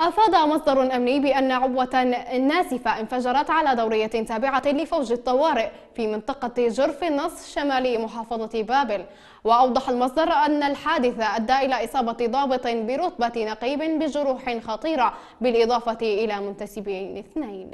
أفاد مصدر أمني بأن عبوة ناسفة انفجرت على دورية تابعة لفوج الطوارئ في منطقة جرف النص شمال محافظة بابل. وأوضح المصدر أن الحادث أدى إلى إصابة ضابط برتبة نقيب بجروح خطيرة بالإضافة إلى منتسبين اثنين.